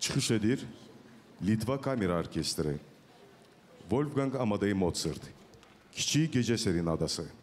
Çıxış edir Litva Kamera Orkestri. Wolfgang Amadei Mozart. Kiçik Gecə Serenadası.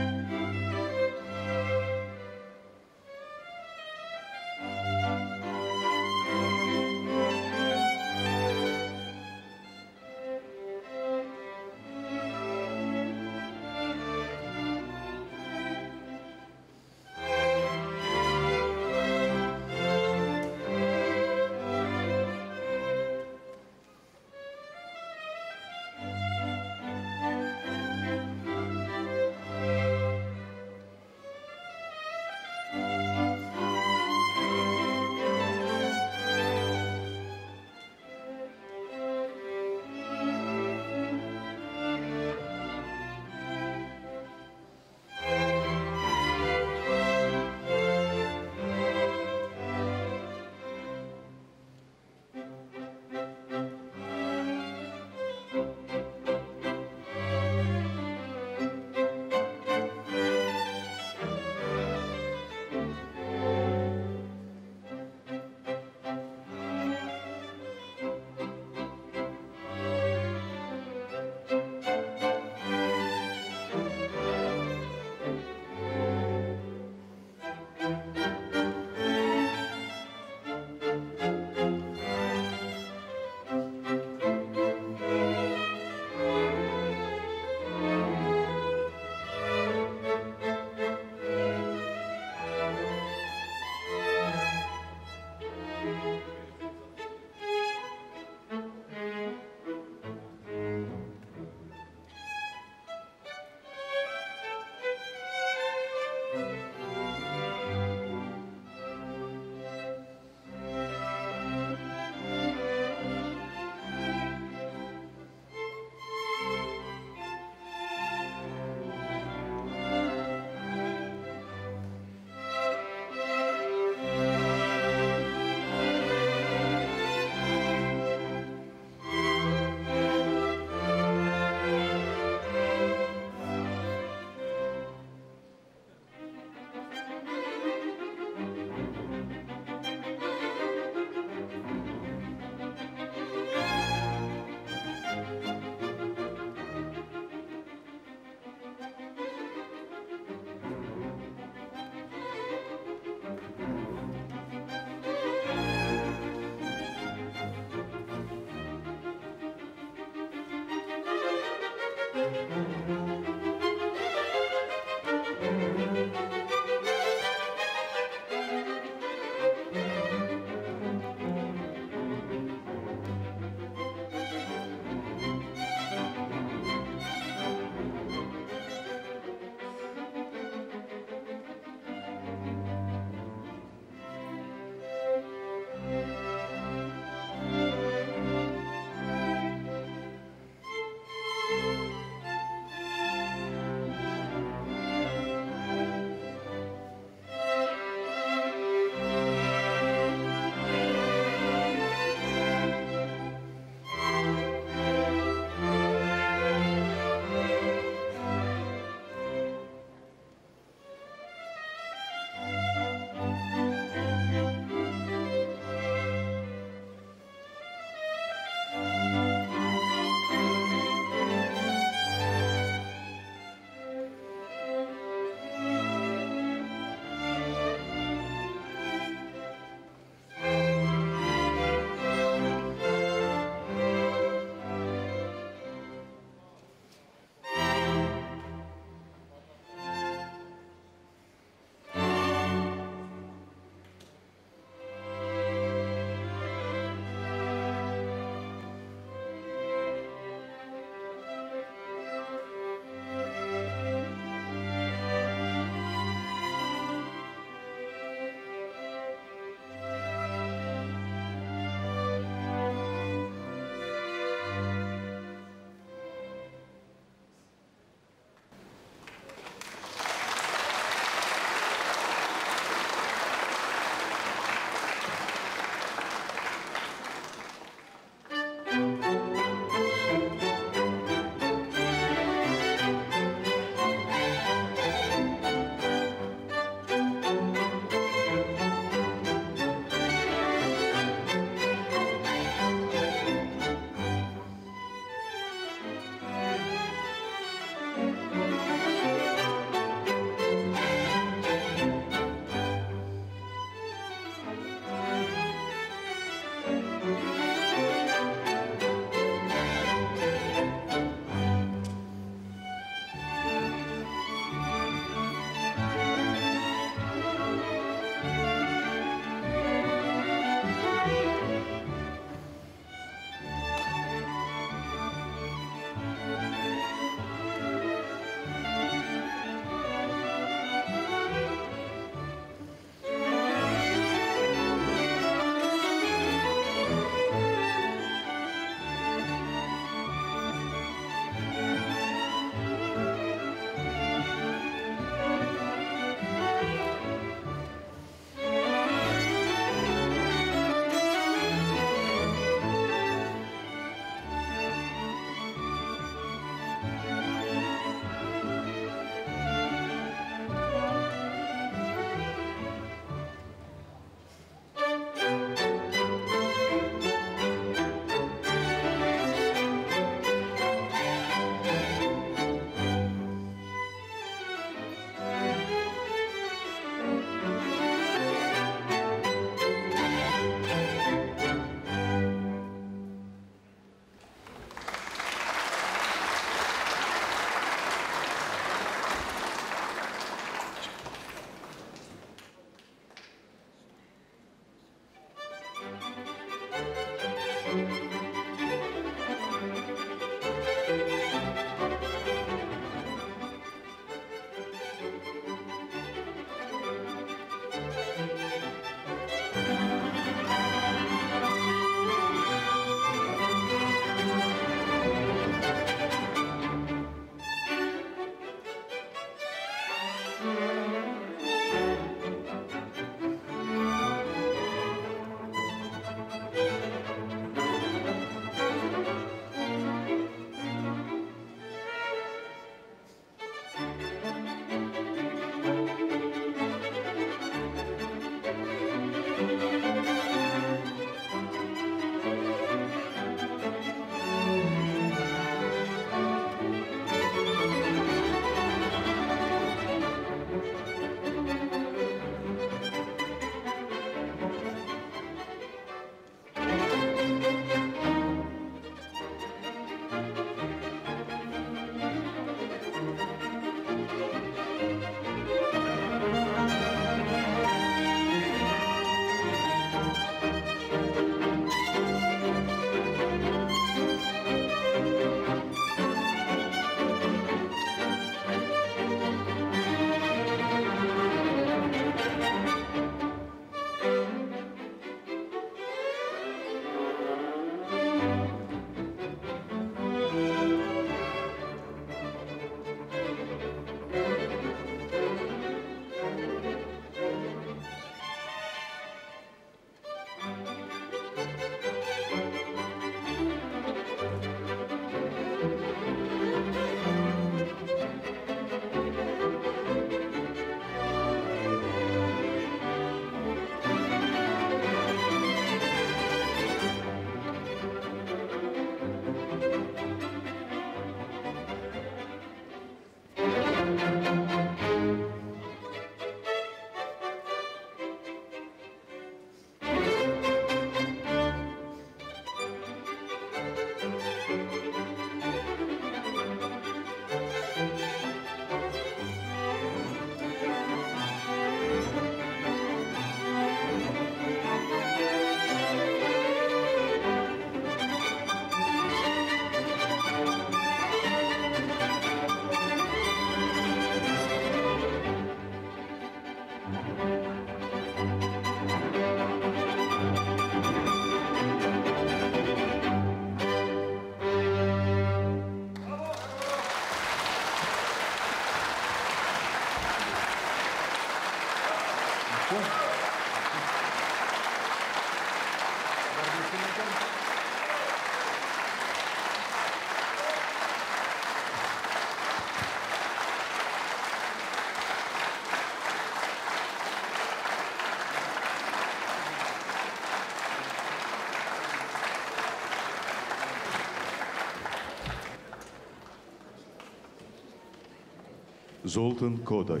Zoltan Koday,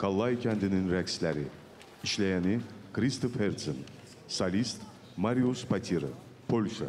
Kallay Kendi'nin rəqsləri, işləyəni Kristof Herzen, solist Mariusz Patira, Polşa.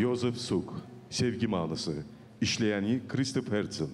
Yosef Suk, Sevgi Mahnısı, işləyəni Kristof Herzen.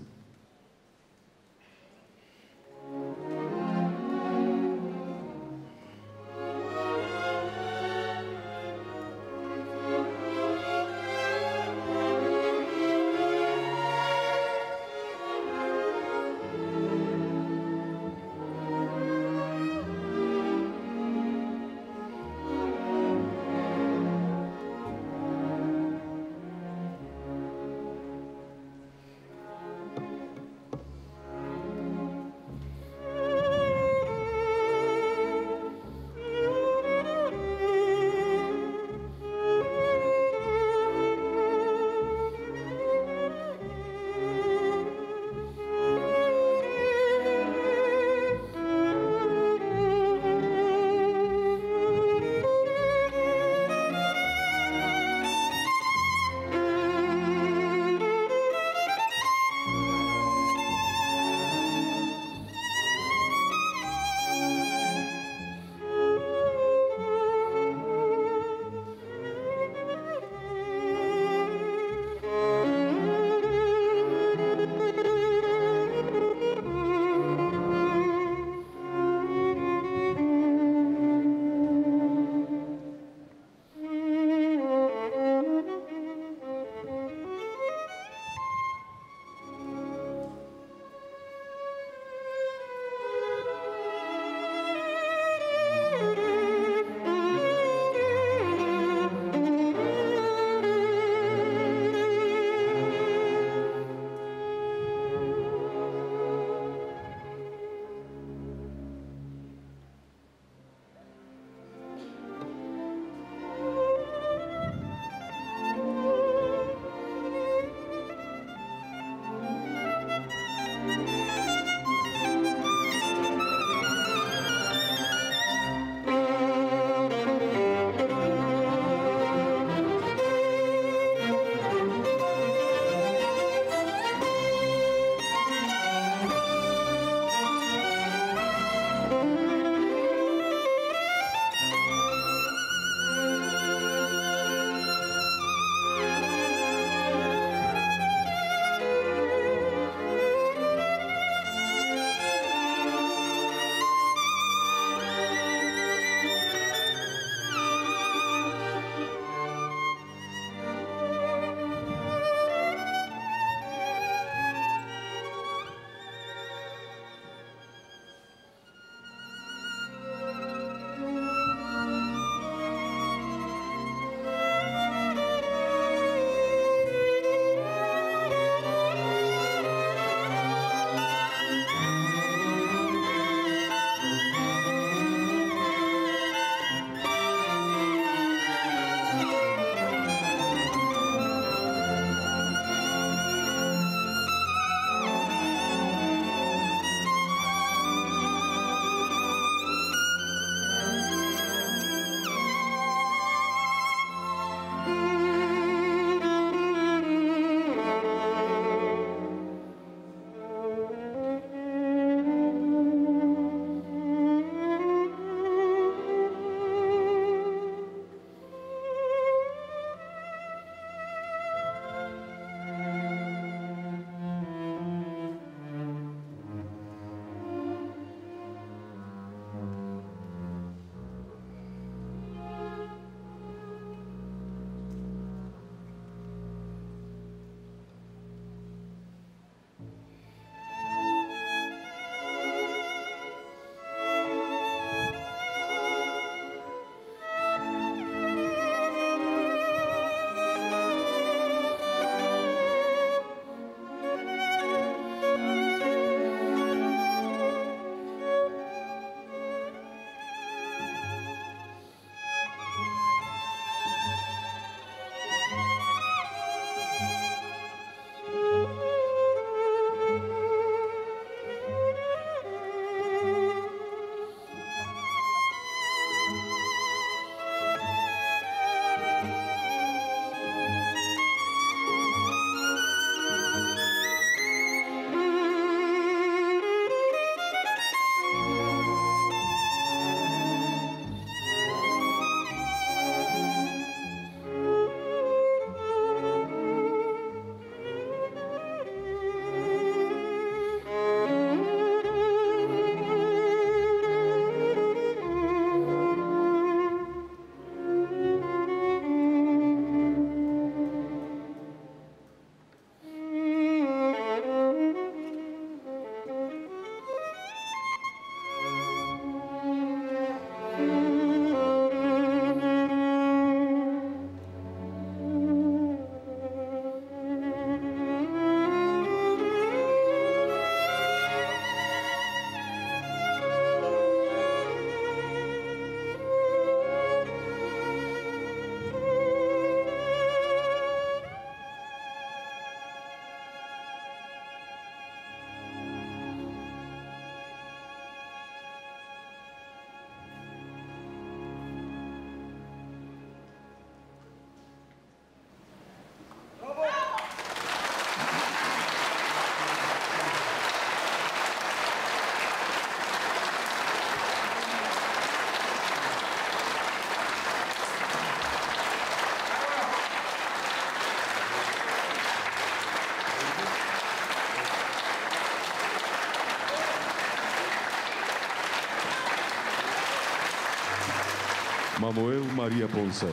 Manuel Maria Ponce,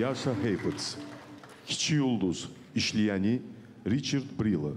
Yaşa Heifetz. Kiçik Ulduz, işləyəni Richard Brille.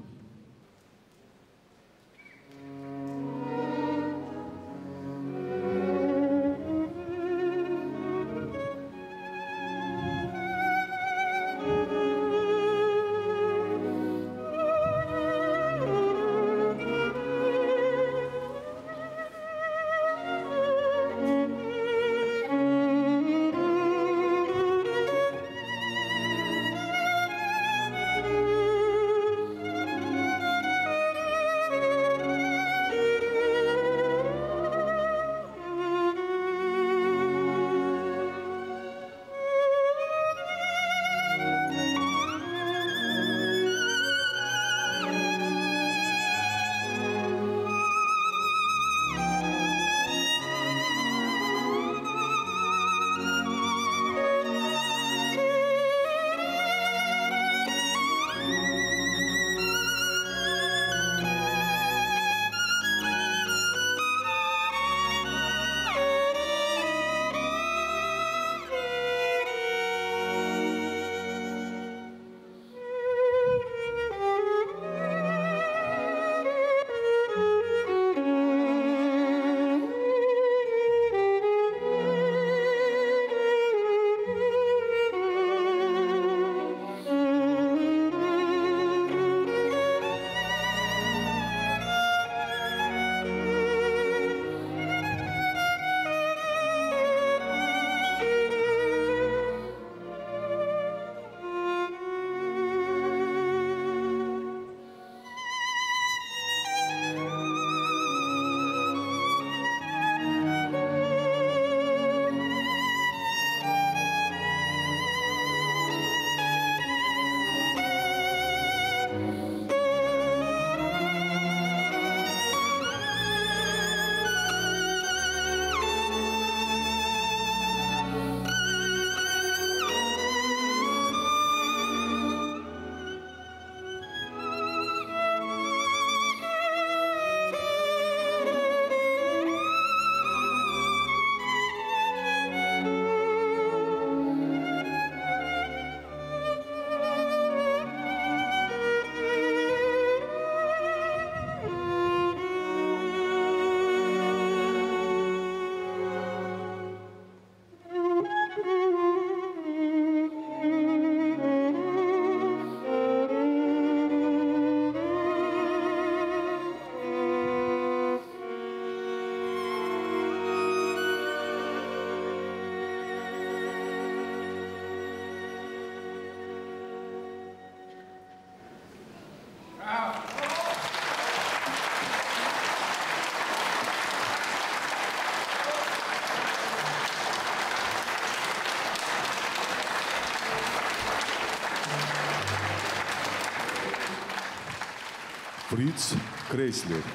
Fritz Kreisler,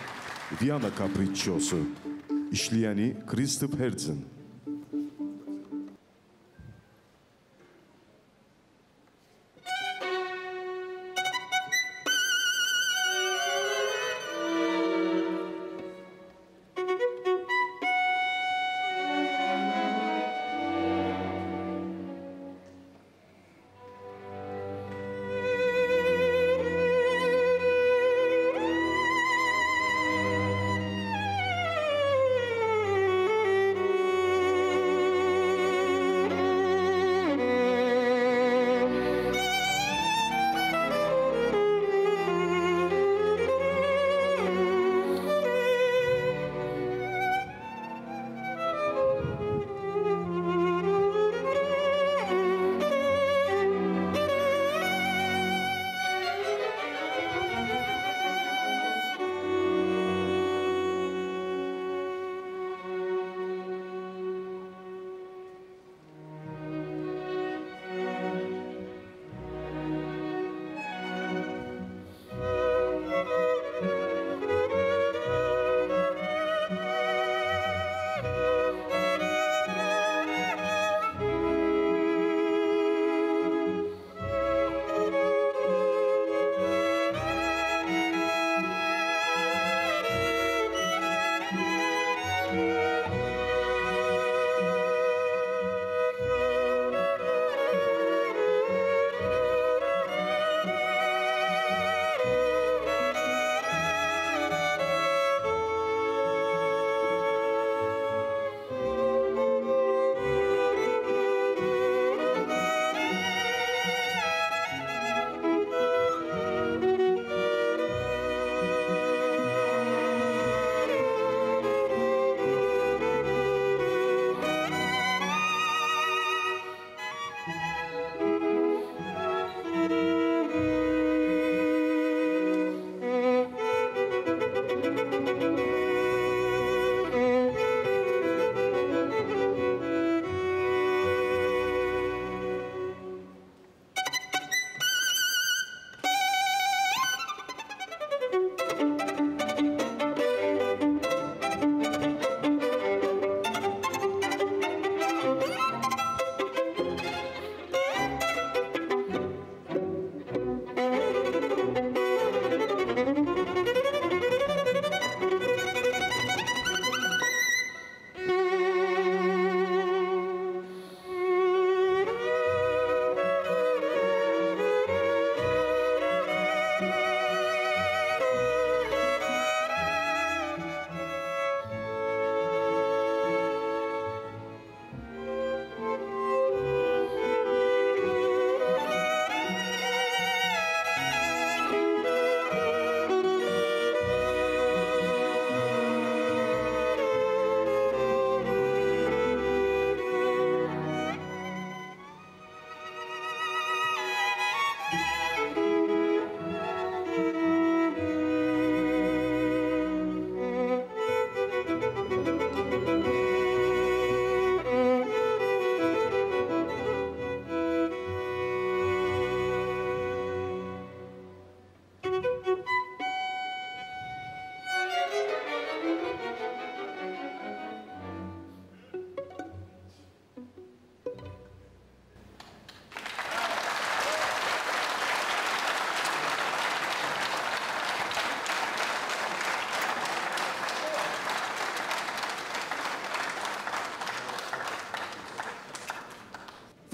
Viyana Capricciosu. İşləyəni Christoph Herzen.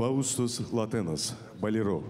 Фаустус Латенос, Болеро.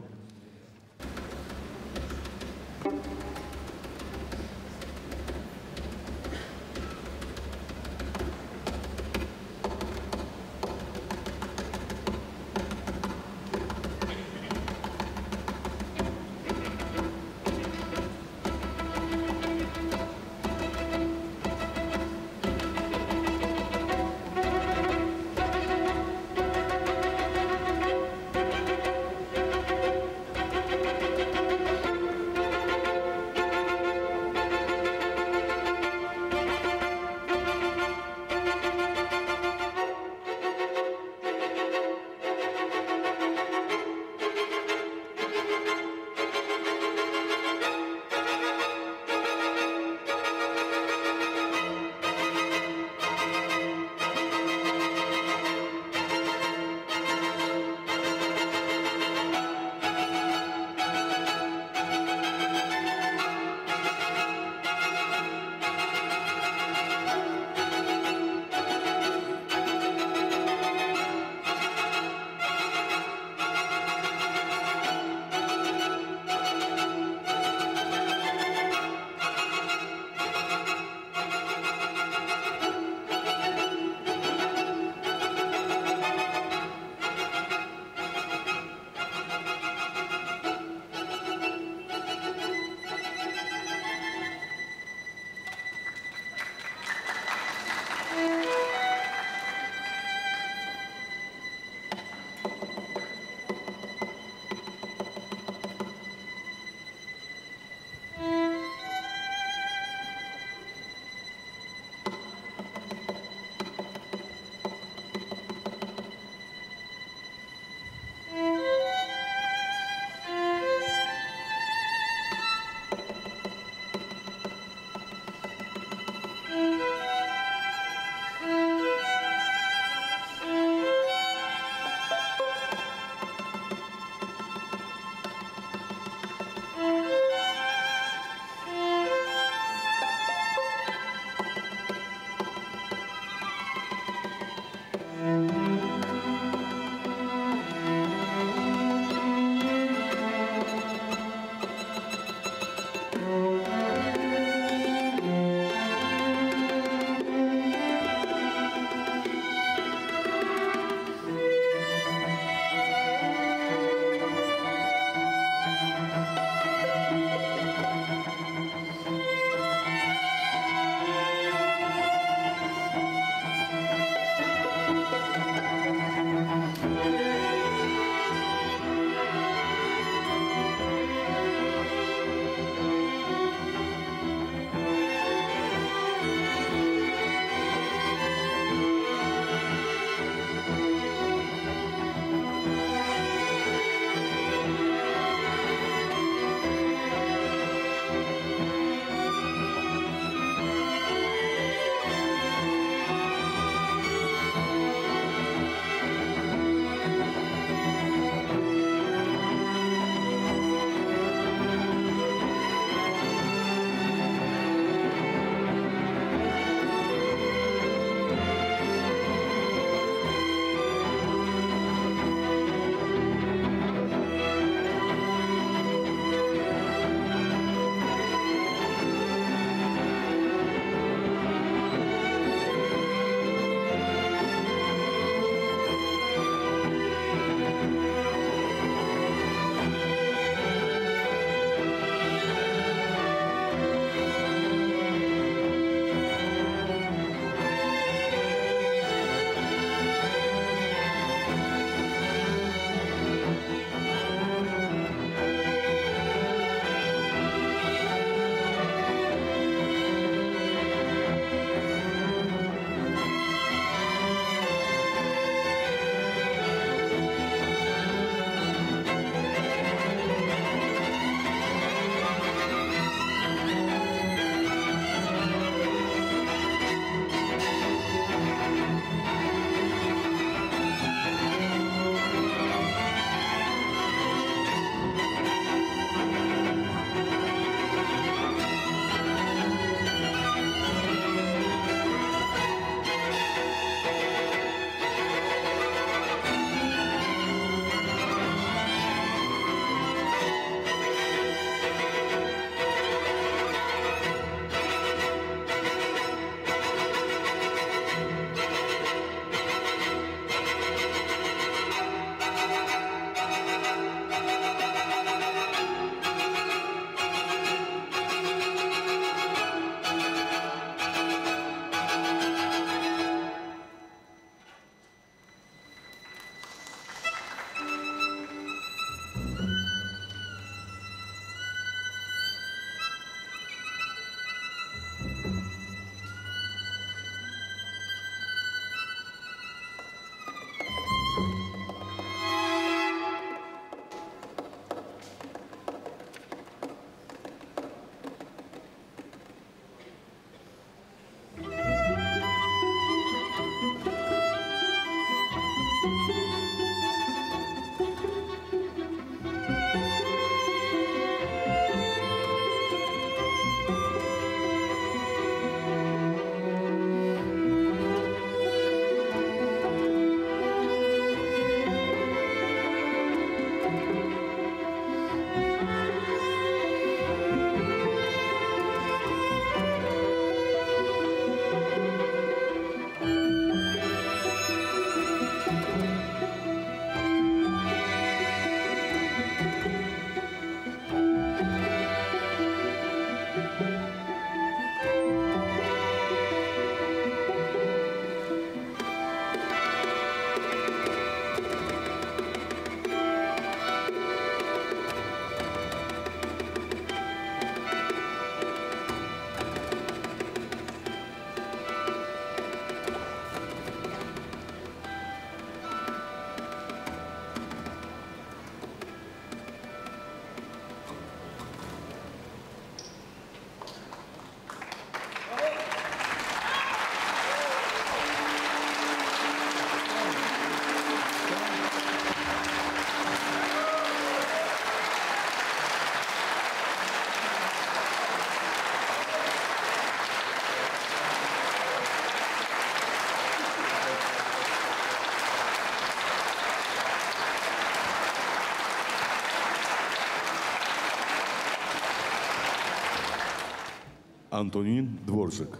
Antonin Dvorzak,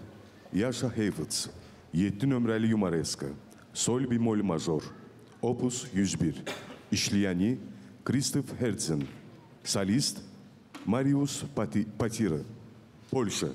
Yaşa Heifetz, 7 nömrəli yumareska, sol bemol major, opus 101, işləyəni Kristof Herzen, solist Marius Pati- Patira, Polşa.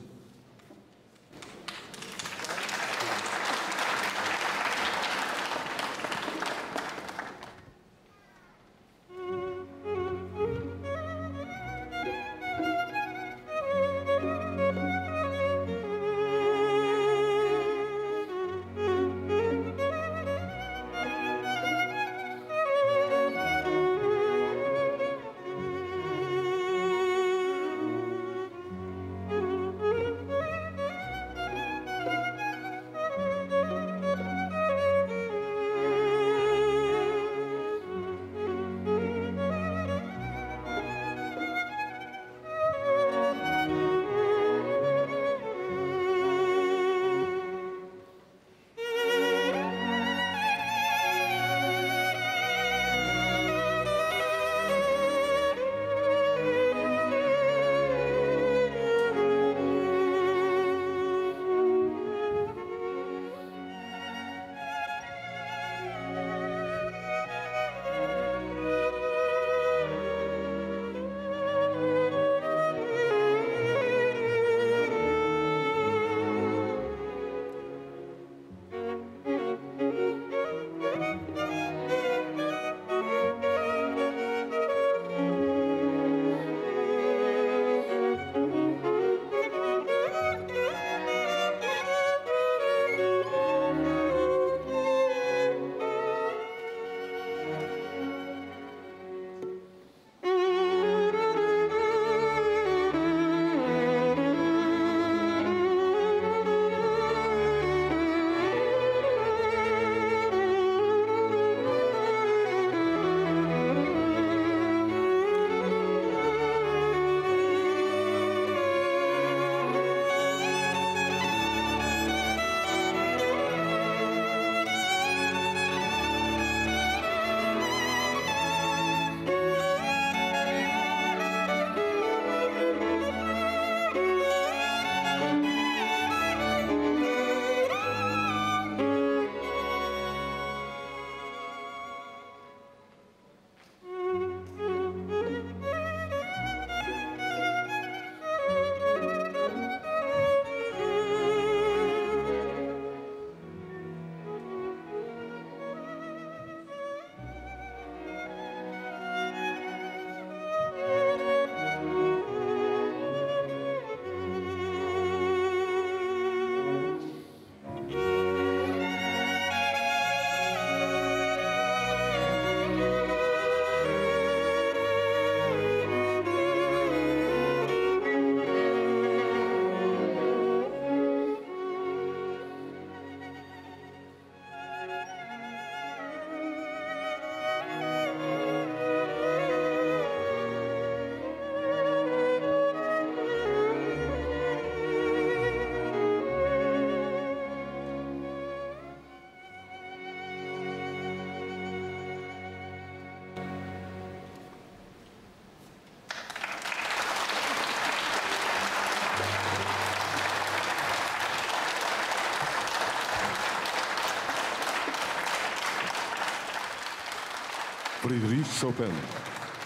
Friedrich Chopin,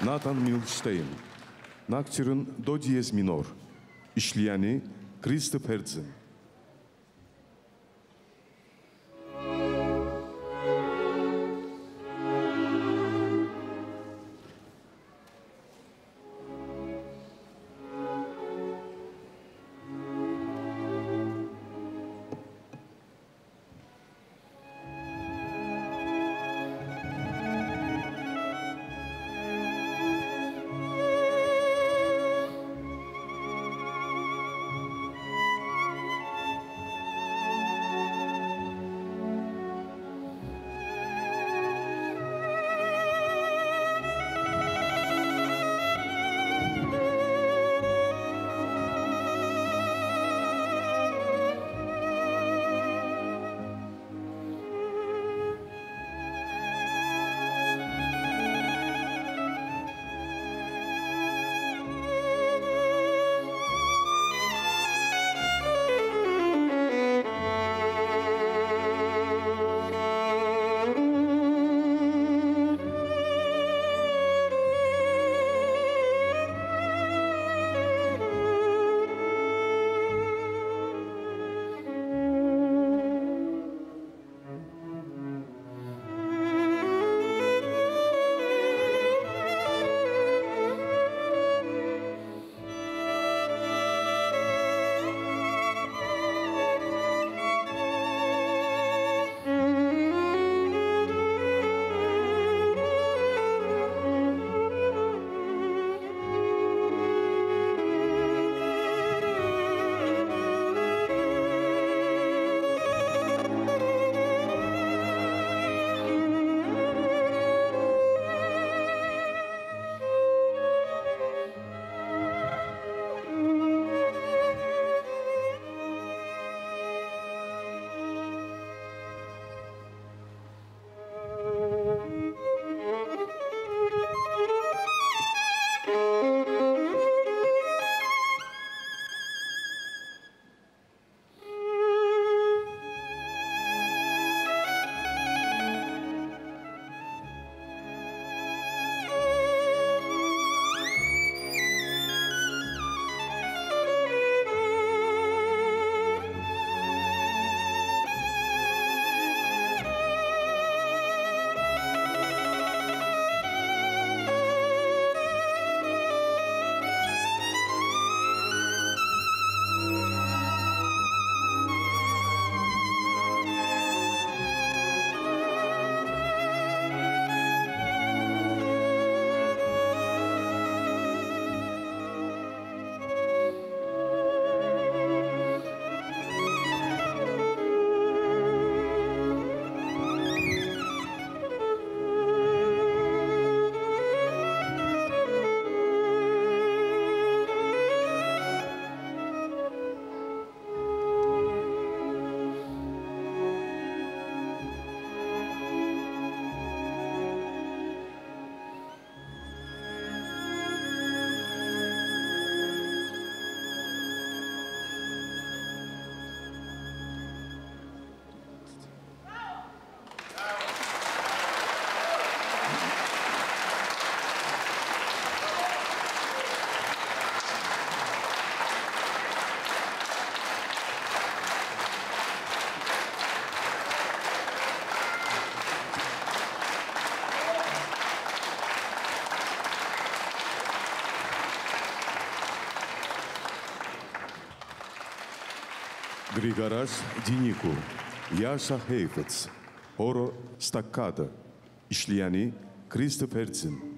Nathan Milstein, Nocturne do diez minor, işləyəni Christoph Herzen. Grigoras Diniku, Yaşa Heifetz, Horo Staccata, işleyeni Christopher Zinn.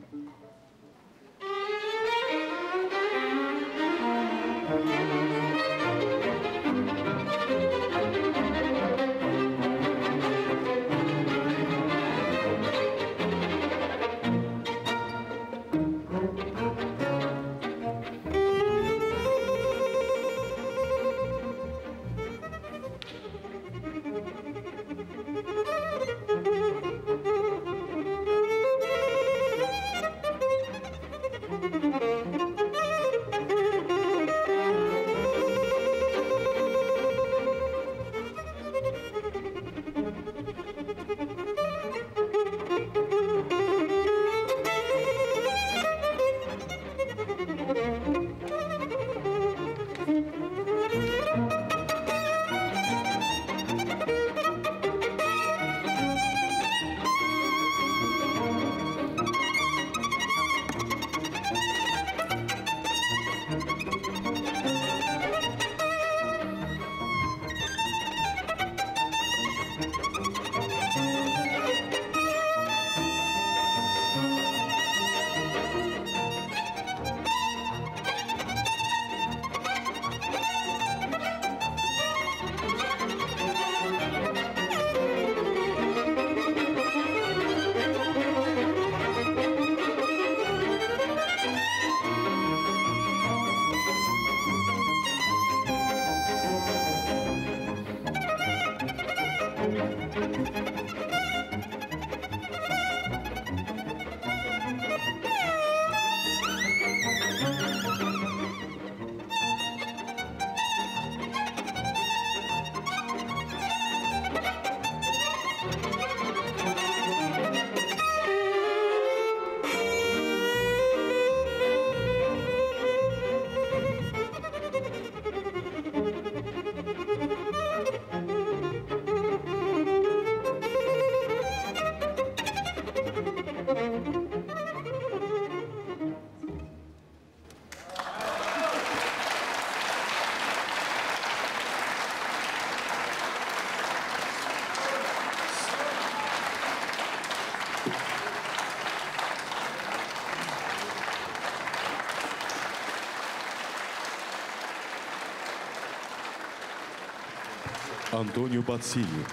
Antonio Bazzini,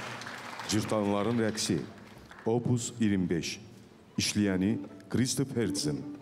Cırtanların Rəqsi, Opus 25, işleyeni Christopher Zinn.